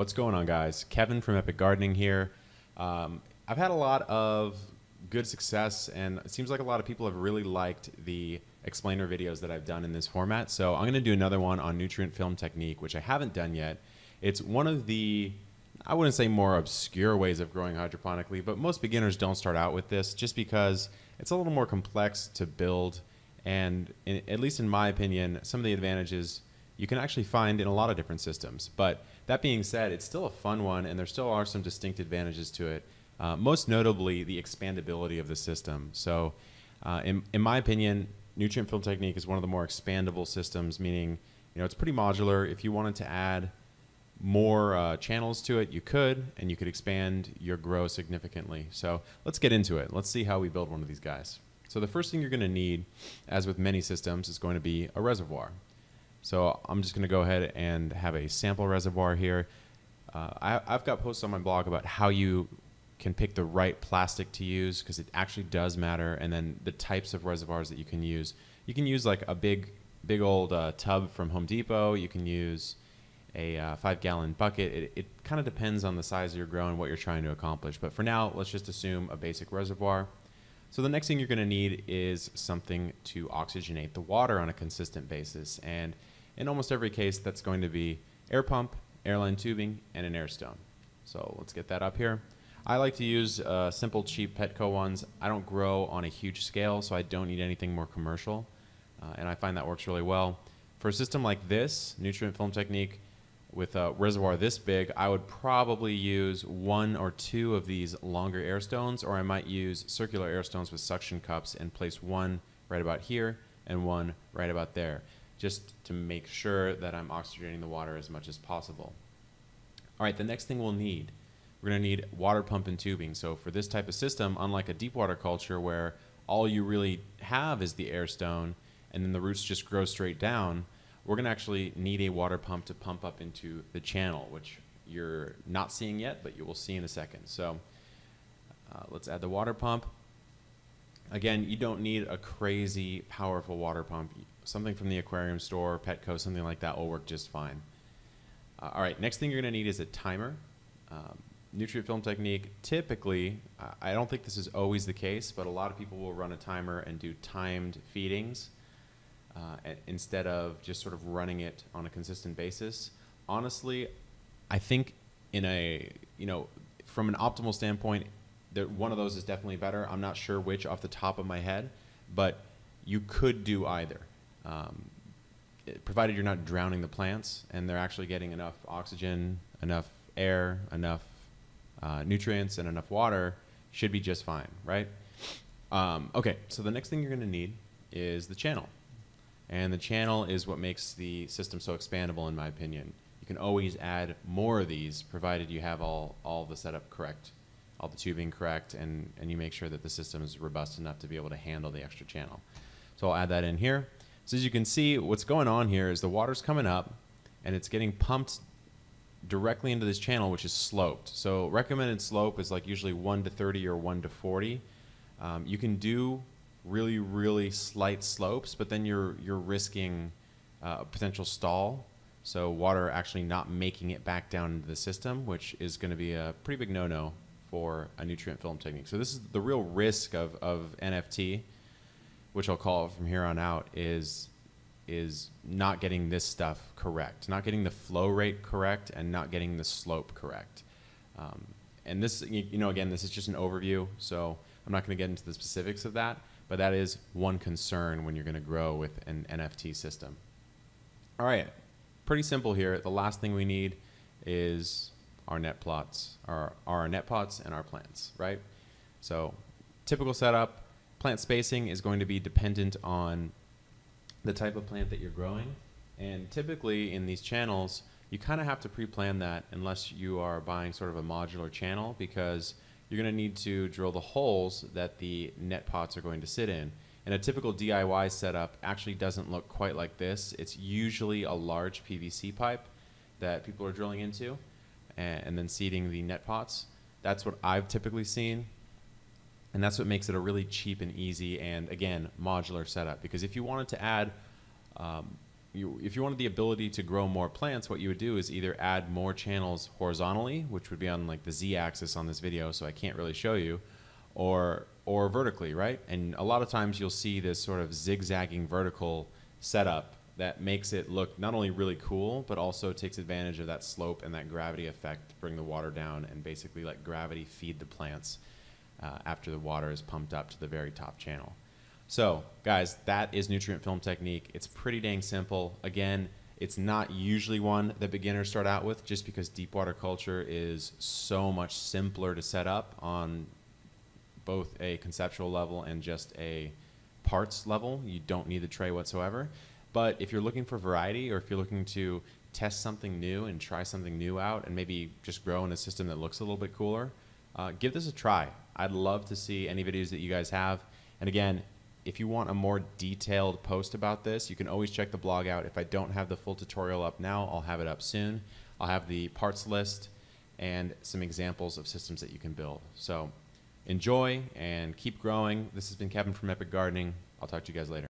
What's going on, guys? Kevin from Epic Gardening here. Um, I've had a lot of good success, and it seems like a lot of people have really liked the explainer videos that I've done in this format. So I'm going to do another one on nutrient film technique, which I haven't done yet. It's one of the, I wouldn't say more obscure ways of growing hydroponically, but most beginners don't start out with this just because it's a little more complex to build. And in, at least in my opinion, some of the advantages you can actually find in a lot of different systems. But that being said, it's still a fun one, and there still are some distinct advantages to it. Uh, most notably, the expandability of the system. So, uh, in, in my opinion, nutrient film technique is one of the more expandable systems, meaning you know it's pretty modular. If you wanted to add more uh, channels to it, you could, and you could expand your grow significantly. So let's get into it. Let's see how we build one of these guys. So the first thing you're going to need, as with many systems, is going to be a reservoir. So I'm just going to go ahead and have a sample reservoir here. Uh, I, have got posts on my blog about how you can pick the right plastic to use because it actually does matter, and then the types of reservoirs that you can use. You can use like a big, big old uh, tub from Home Depot. You can use a uh, five-gallon bucket. It, it kind of depends on the size of your grow and what you're trying to accomplish. But for now, let's just assume a basic reservoir. So the next thing you're going to need is something to oxygenate the water on a consistent basis. And in almost every case, that's going to be air pump, airline tubing, and an air stone. So let's get that up here. I like to use uh, simple, cheap Petco ones. I don't grow on a huge scale, so I don't need anything more commercial. Uh, and I find that works really well. For a system like this, nutrient film technique, with a reservoir this big, I would probably use one or two of these longer air stones, or I might use circular air stones with suction cups and place one right about here and one right about there, just to make sure that I'm oxygenating the water as much as possible. All right, the next thing we'll need, we're gonna need water pump and tubing. So for this type of system, unlike a deep water culture where all you really have is the air stone and then the roots just grow straight down, we're going to actually need a water pump to pump up into the channel, which you're not seeing yet, but you will see in a second. So uh, let's add the water pump. Again, you don't need a crazy powerful water pump. Something from the aquarium store, Petco, something like that will work just fine. Uh, all right, next thing you're going to need is a timer. Um, nutrient film technique, typically, I don't think this is always the case, but a lot of people will run a timer and do timed feedings uh, instead of just sort of running it on a consistent basis. Honestly, I think in a you know from an optimal standpoint, that one of those is definitely better. I'm not sure which off the top of my head, but you could do either. Um, provided you're not drowning the plants and they're actually getting enough oxygen, enough air, enough uh, nutrients, and enough water, should be just fine, right? Um, okay, so the next thing you're going to need is the channel. And the channel is what makes the system so expandable, in my opinion. You can always add more of these, provided you have all, all the setup correct, all the tubing correct, and, and you make sure that the system is robust enough to be able to handle the extra channel. So I'll add that in here. So as you can see, what's going on here is the water's coming up, and it's getting pumped directly into this channel, which is sloped. So recommended slope is like usually 1 to 30 or 1 to 40. Um, you can do really really slight slopes, but then you're you're risking uh, a potential stall. So water actually not making it back down into the system, which is going to be a pretty big no-no for a nutrient film technique. So this is the real risk of, of NFT, which I'll call it from here on out, is is not getting this stuff correct, not getting the flow rate correct, and not getting the slope correct. Um, and this, you know, again, this is just an overview, so I'm not going to get into the specifics of that. But that is one concern when you're going to grow with an NFT system. All right, pretty simple here. The last thing we need is our net plots, our, our net pots and our plants, right? So typical setup, plant spacing is going to be dependent on the type of plant that you're growing. And typically in these channels, you kind of have to pre-plan that unless you are buying sort of a modular channel because you're going to need to drill the holes that the net pots are going to sit in. And a typical DIY setup actually doesn't look quite like this. It's usually a large PVC pipe that people are drilling into and, and then seeding the net pots. That's what I've typically seen. And that's what makes it a really cheap and easy and, again, modular setup. Because if you wanted to add um, you, if you wanted the ability to grow more plants, what you would do is either add more channels horizontally, which would be on like the z-axis on this video, so I can't really show you, or or vertically, right? And a lot of times you'll see this sort of zigzagging vertical setup that makes it look not only really cool, but also takes advantage of that slope and that gravity effect to bring the water down and basically let gravity feed the plants uh, after the water is pumped up to the very top channel. So, guys, that is nutrient film technique. It's pretty dang simple. Again, it's not usually one that beginners start out with just because deep water culture is so much simpler to set up on both a conceptual level and just a parts level. You don't need the tray whatsoever. But if you're looking for variety or if you're looking to test something new and try something new out and maybe just grow in a system that looks a little bit cooler, uh, give this a try. I'd love to see any videos that you guys have. And again, if you want a more detailed post about this, you can always check the blog out. If I don't have the full tutorial up now, I'll have it up soon. I'll have the parts list and some examples of systems that you can build. So enjoy and keep growing. This has been Kevin from Epic Gardening. I'll talk to you guys later.